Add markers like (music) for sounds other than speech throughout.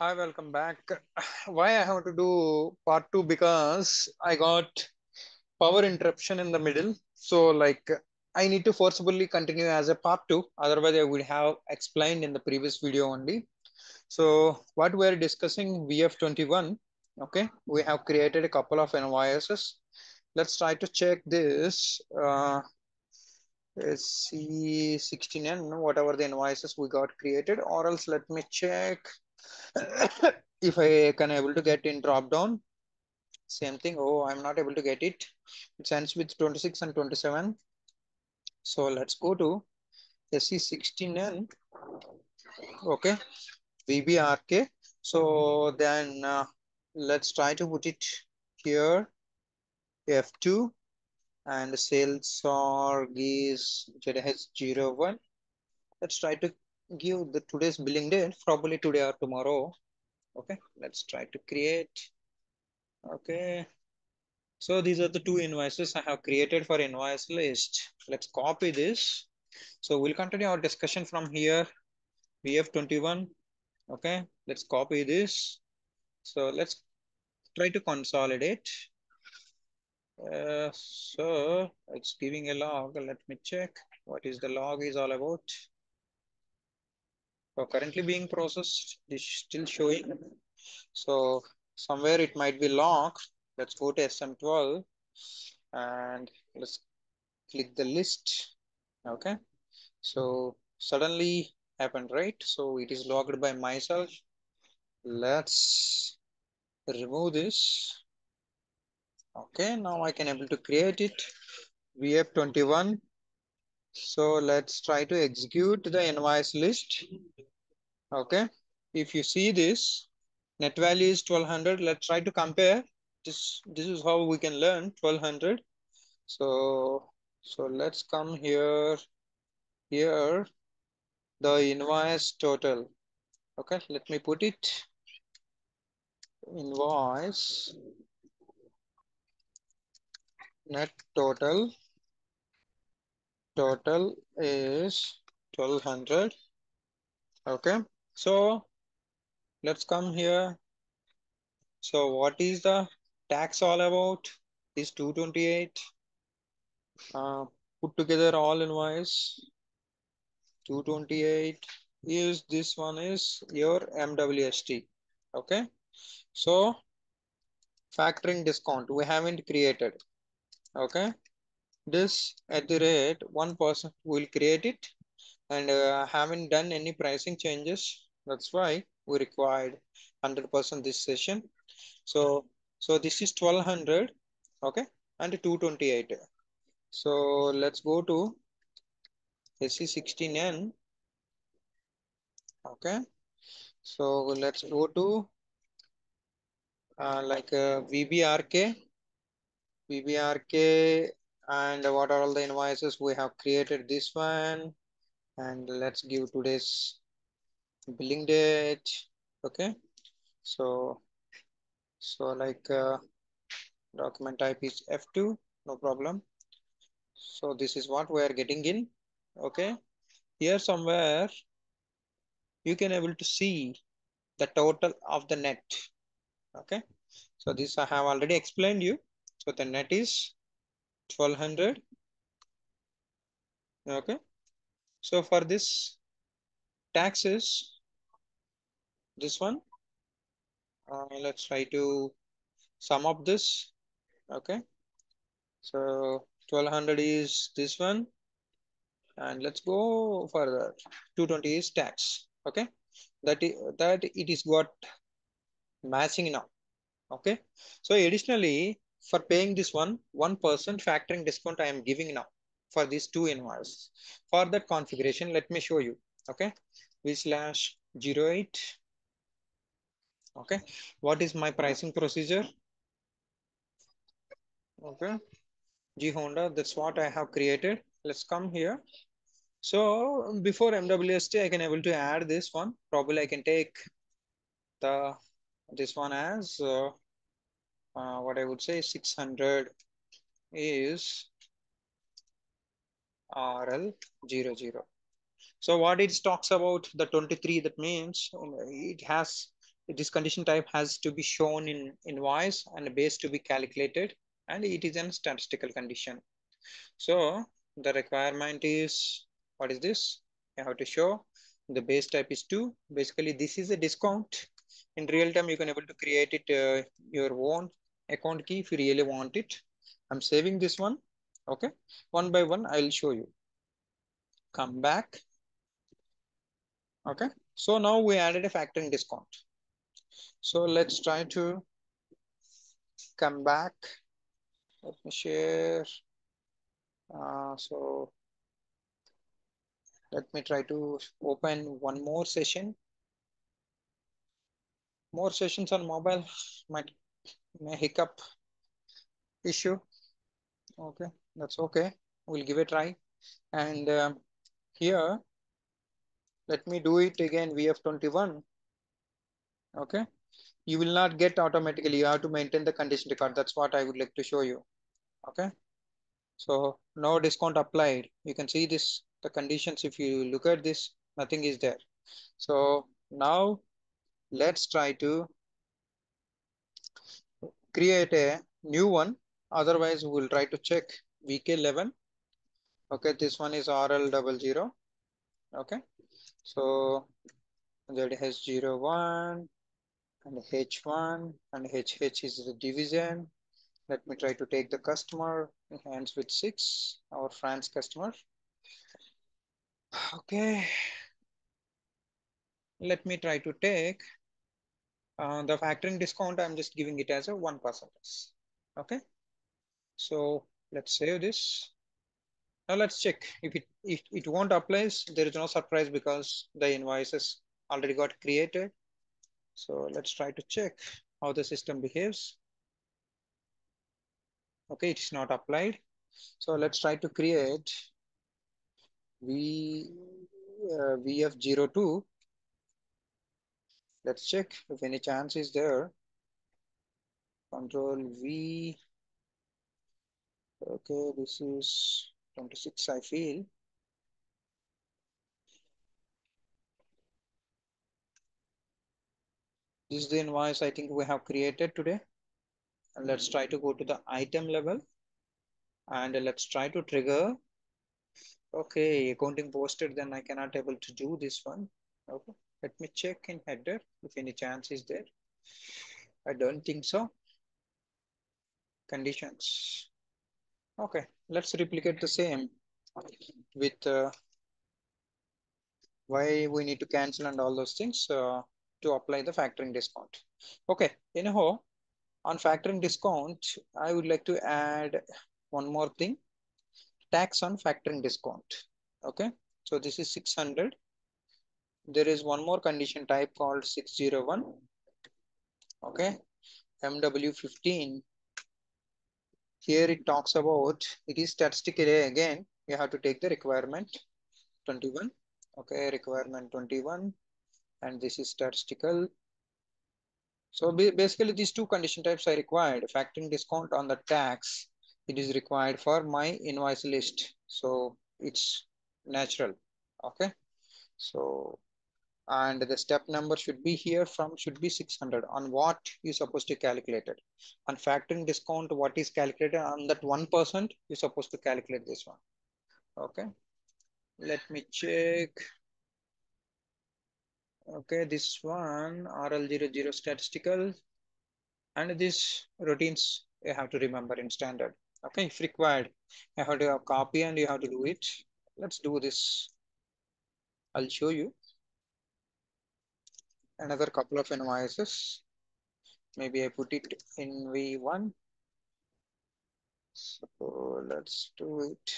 Hi, welcome back. (sighs) Why I have to do part two? Because I got power interruption in the middle. So like I need to forcibly continue as a part two. Otherwise I would have explained in the previous video only. So what we're discussing VF21. Okay, we have created a couple of invoices. Let's try to check this. Uh, SE16N, whatever the invoices we got created, or else let me check (coughs) if I can able to get in drop down. Same thing. Oh, I'm not able to get it. It ends with 26 and 27. So let's go to SE16N. Okay. VBRK. So then uh, let's try to put it here. F2 and sales org is ZH01. Let's try to give the today's billing date, probably today or tomorrow. Okay, let's try to create. Okay. So these are the two invoices I have created for invoice list. Let's copy this. So we'll continue our discussion from here. VF21. Okay, let's copy this. So let's try to consolidate. Uh, so it's giving a log. Let me check what is the log is all about. So currently being processed, this is still showing. So somewhere it might be locked. Let's go to SM12 and let's click the list. Okay. So suddenly happened, right? So it is logged by myself. Let's remove this. Okay, now I can able to create it. VF21. So let's try to execute the invoice list. Okay, if you see this, net value is 1200. Let's try to compare. This, this is how we can learn 1200. So, so let's come here, here, the invoice total. Okay, let me put it. Invoice net total total is 1200 okay so let's come here. So what is the tax all about? Is 228 uh, put together all invoice 228 is this one is your MWST okay so factoring discount we haven't created. Okay this at the rate one person will create it and uh, haven't done any pricing changes that's why we required 100% this session. So so this is 1200 okay and 228 so let's go to SE16N okay so let's go to uh, like uh, VBRK VBRK and what are all the invoices? We have created this one. And let's give today's billing date. Okay. So so like uh, document type is f2 no problem. So this is what we are getting in. Okay. Here somewhere you can able to see the total of the net. Okay. So this i have already explained you. So the net is 1200. Okay. So for this taxes, this one, uh, let's try to sum up this. Okay. So 1200 is this one. And let's go further. 220 is tax. Okay. That, is, that it is got matching now. Okay. So additionally, for paying this one, 1% factoring discount I am giving now for these two invoices. For that configuration, let me show you. Okay, v slash 08. Okay, what is my pricing procedure? Okay, G Honda, that's what I have created. Let's come here. So before MWST, I can able to add this one. Probably I can take the this one as uh, uh, what I would say 600 is RL00. So what it talks about the 23, that means it has this condition type has to be shown in invoice and base to be calculated and it is a statistical condition. So the requirement is, what is this? You have to show the base type is two. Basically, this is a discount. In real time, you can able to create it uh, your own account key if you really want it. I'm saving this one. Okay, one by one, I'll show you. Come back. Okay, so now we added a factoring discount. So let's try to come back. Let me share. Uh, so let me try to open one more session. More sessions on mobile might hiccup issue. Okay, that's okay. We'll give it a try. And um, here, let me do it again, VF21. Okay, you will not get automatically. You have to maintain the condition record. That's what I would like to show you. Okay, so no discount applied. You can see this, the conditions. If you look at this, nothing is there. So now let's try to create a new one. Otherwise, we'll try to check VK11. Okay, this one is RL double zero. Okay, so that has zero one and H1 and HH is the division. Let me try to take the customer hands with six, our France customer. Okay. Let me try to take uh, the factoring discount. I'm just giving it as a one percent. Okay. So let's save this. Now let's check if it if it won't apply. There is no surprise because the invoices already got created. So let's try to check how the system behaves. Okay, it's not applied. So let's try to create V uh, VF02. Let's check if any chance is there. Control V. Okay, this is 26, I feel. This is the invoice I think we have created today. And let's try to go to the item level. And let's try to trigger. Okay, accounting posted, then I cannot able to do this one. Okay, let me check in header if any chance is there. I don't think so. Conditions. Okay, let's replicate the same with uh, why we need to cancel and all those things. Uh, to apply the factoring discount. Okay, anyhow, on factoring discount, I would like to add one more thing, tax on factoring discount. Okay, so this is 600. There is one more condition type called 601. Okay, MW15. Here it talks about, it is statistically again, you have to take the requirement 21. Okay, requirement 21 and this is statistical. So basically these two condition types are required. Factoring discount on the tax, it is required for my invoice list. So it's natural. Okay. So, and the step number should be here from should be 600 on what you supposed to calculate it. On factoring discount, what is calculated on that 1%, you're supposed to calculate this one. Okay. Let me check. Okay, this one RL00 statistical and these routines you have to remember in standard. Okay, if required, you have to copy and you have to do it. Let's do this. I'll show you another couple of invoices. Maybe I put it in V1. So let's do it.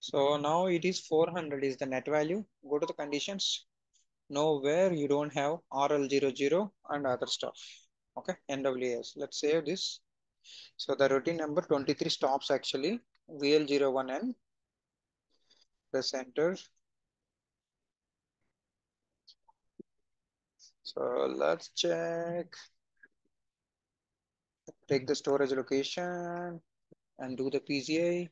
So now it is 400 is the net value. Go to the conditions. Know where you don't have RL00 and other stuff. Okay, NWS. Let's save this. So the routine number 23 stops actually. VL01N. Press enter. So let's check. Take the storage location and do the PGI.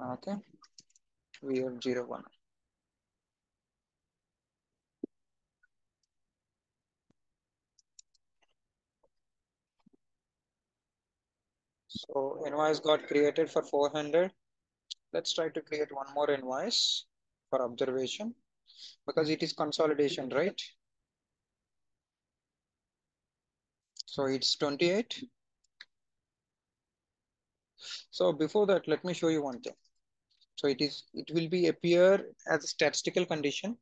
Okay, VF01. So invoice got created for 400. Let's try to create one more invoice for observation because it is consolidation, right? So it's 28. So before that, let me show you one thing. So it is, it will be appear as a statistical condition.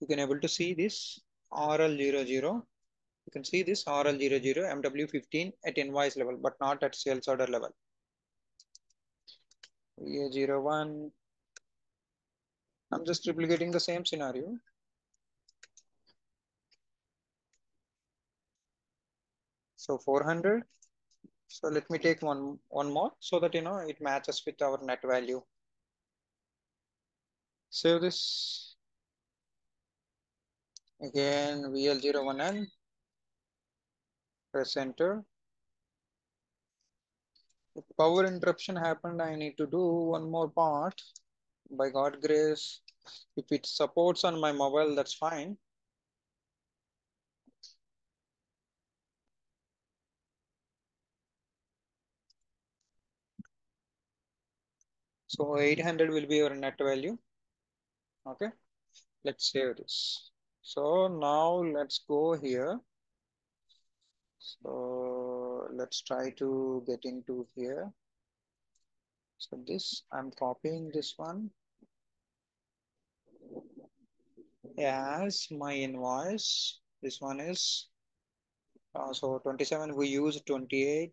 You can able to see this RL00 you can see this RL00 MW15 at invoice level, but not at sales order level. VA01. I'm just replicating the same scenario. So 400. So let me take one, one more so that, you know, it matches with our net value. Save this. Again, VL01N press enter. Power interruption happened, I need to do one more part. By God grace, if it supports on my mobile, that's fine. So 800 will be your net value. Okay, let's save this. So now let's go here. So let's try to get into here. So this, I'm copying this one as my invoice. This one is, uh, so 27, we use 28.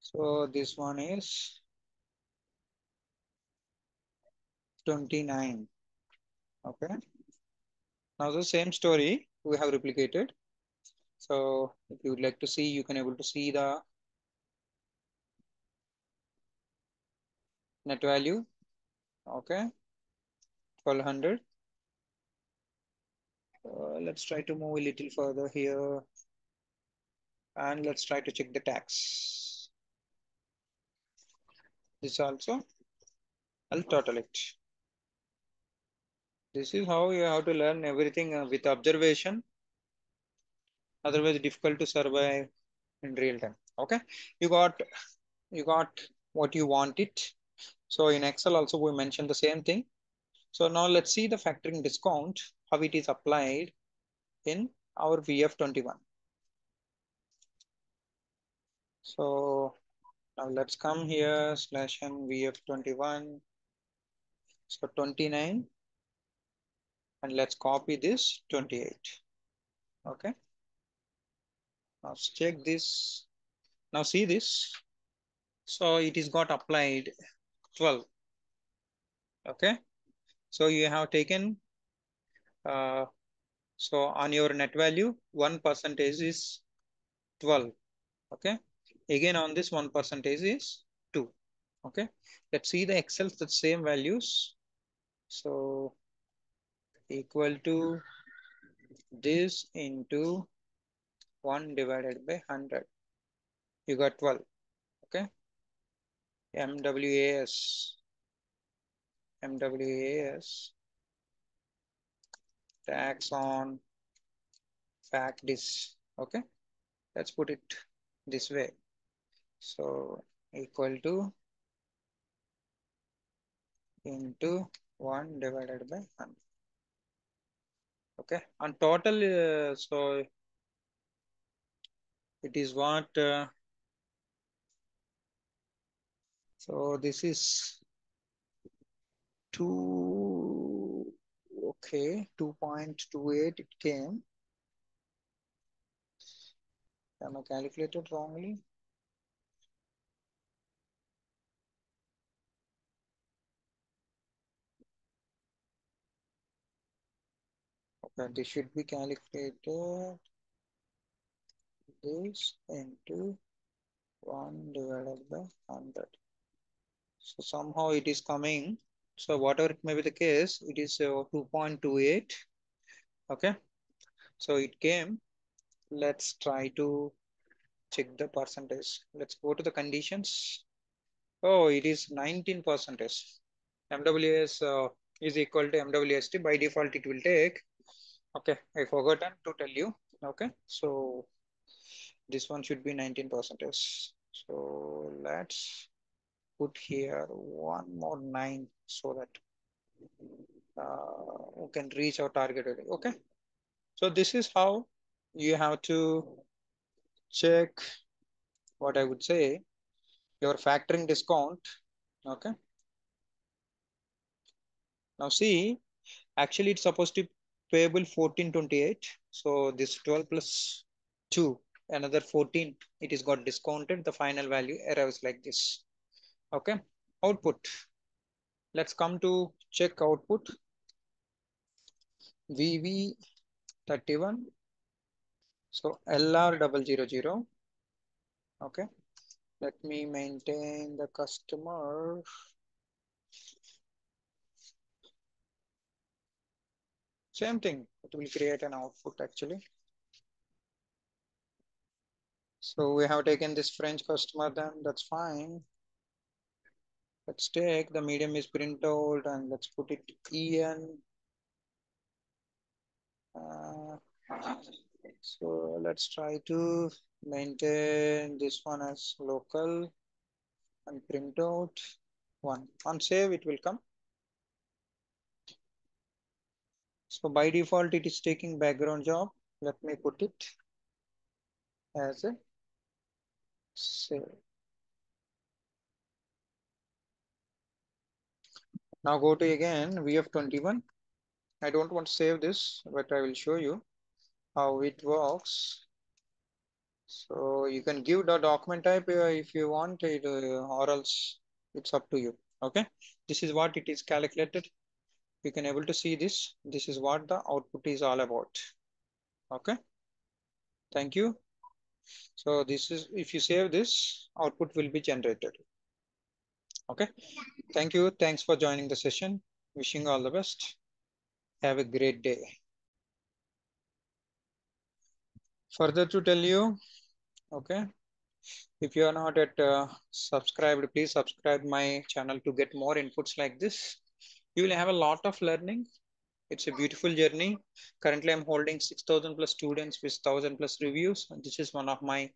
So this one is 29. Okay. Now the same story we have replicated. So if you would like to see, you can able to see the net value. Okay. 1200. Uh, let's try to move a little further here. And let's try to check the tax. This also, I'll total it. This is how you have to learn everything uh, with observation. Otherwise difficult to survive in real time. Okay. You got, you got what you wanted. So in Excel also we mentioned the same thing. So now let's see the factoring discount, how it is applied in our VF21. So now let's come here, slash n VF21. So 29. And let's copy this 28. Okay. Now check this. Now see this. So it is got applied 12. Okay. So you have taken, uh, so on your net value, one percentage is 12. Okay. Again, on this one percentage is two. Okay. Let's see the Excel, the same values. So equal to this into 1 divided by 100. You got 12. Okay. MWAS. MWAS. Tax on fact is. Okay. Let's put it this way. So equal to into 1 divided by 100. Okay. and total, uh, so it is what uh, so this is 2 okay 2.28 it came am i calculated wrongly this should be calculated this into 1 divided by 100 so somehow it is coming so whatever it may be the case it is uh, 2.28 okay So it came. Let's try to check the percentage. Let's go to the conditions. Oh, it is 19 percentage. MWS uh, is equal to MWST. By default, it will take. Okay, I forgotten to tell you. Okay, so this one should be 19 percentage. So let's put here one more nine so that uh, we can reach our target. Okay, so this is how you have to check what I would say your factoring discount. Okay. Now see, actually it's supposed to payable 1428. So this 12 plus 2, another 14, it is got discounted. The final value arrives like this. Okay. Output. Let's come to check output. VV31. So LR double zero zero. Okay. Let me maintain the customer. Same thing, it will create an output actually. So we have taken this French customer then, that's fine. Let's take the medium is printout and let's put it EN. Uh, so let's try to maintain this one as local and print out one. On save, it will come. So by default, it is taking background job. Let me put it as a save. Now go to again VF21. I don't want to save this, but I will show you how it works. So you can give the document type uh, if you want it uh, or else it's up to you. Okay. This is what it is calculated you can able to see this. This is what the output is all about. Okay. Thank you. So this is, if you save this, output will be generated. Okay. Thank you. Thanks for joining the session. Wishing all the best. Have a great day. Further to tell you, okay. If you are not at uh, subscribed, please subscribe my channel to get more inputs like this you will have a lot of learning. It's a beautiful journey. Currently, I'm holding 6,000 plus students with 1,000 plus reviews. This is one of my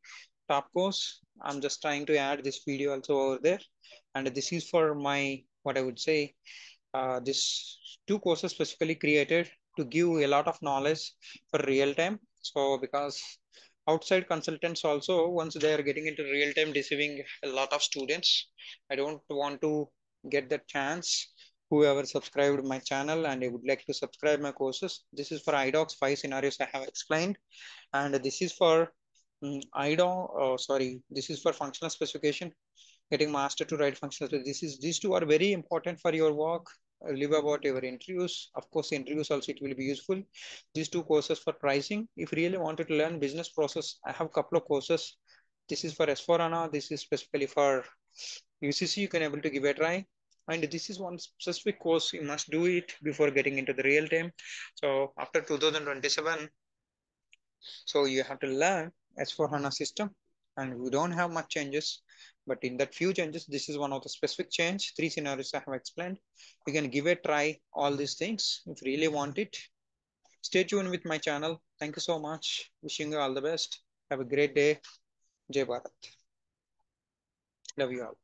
top course. I'm just trying to add this video also over there. And this is for my, what I would say, uh, this two courses specifically created to give a lot of knowledge for real time. So because outside consultants also, once they are getting into real time deceiving a lot of students, I don't want to get that chance whoever subscribed my channel and I would like to subscribe my courses. This is for iDocs, five scenarios I have explained. And this is for um, IDO, oh, sorry, this is for functional specification, getting master to write functional. This is, these two are very important for your work. Live about your interviews. Of course, interviews also it will be useful. These two courses for pricing. If you really wanted to learn business process, I have a couple of courses. This is for S4HANA. This is specifically for ECC. You can able to give a try and this is one specific course. You must do it before getting into the real time. So after 2027 so you have to learn s4 hana system. And we don't have much changes. But in that few changes this is one of the specific change. Three scenarios i have explained. You can give a try all these things if you really want it. Stay tuned with my channel. Thank you so much. Wishing you all the best. Have a great day. Jai bharat. Love you all